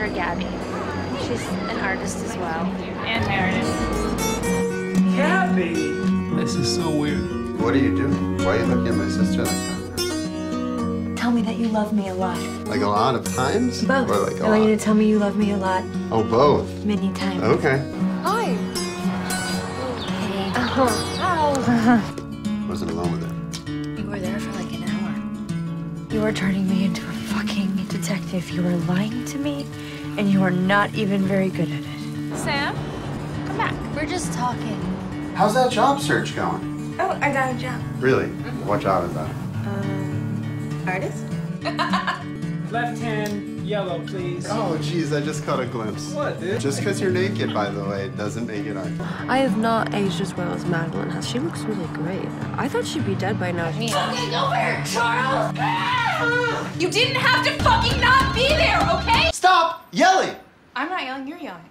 sister Gabi. She's an artist as well. And Meredith. Gabi! This is so weird. What are you doing? Why are you looking at my sister like that? Tell me that you love me a lot. Like a lot of times? Both. Or like a I want you to tell me you love me a lot. Oh, both. Many times. Okay. Hi. Uh-huh. Uh-huh. Wasn't alone with her. You were there for like an hour. You were turning me into a fucking detective. You were lying to me, and you are not even very good at it. Sam, come back. We're just talking. How's that job search going? Oh, I got a job. Really? What job is that? Um, artist? Left hand, yellow, please. Oh, geez, I just caught a glimpse. What, dude? Just because you're naked, by the way, doesn't make it art. I have not aged as well as Madeline has. She looks really great. I thought she'd be dead by now. charles ah! You didn't have to not yelling, you're yelling.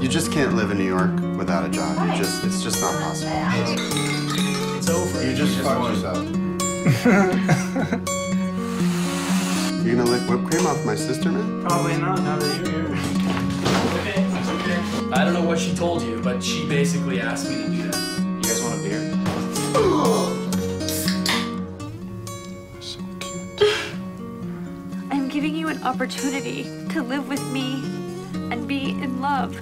You just can't live in New York without a job. You just, it's just not possible. It's over. You just fucked yourself. you gonna lick whipped cream off my sister, man? Probably not, now that you're here. Okay, it's okay. I don't know what she told you, but she basically asked me to do that. Giving you an opportunity to live with me and be in love.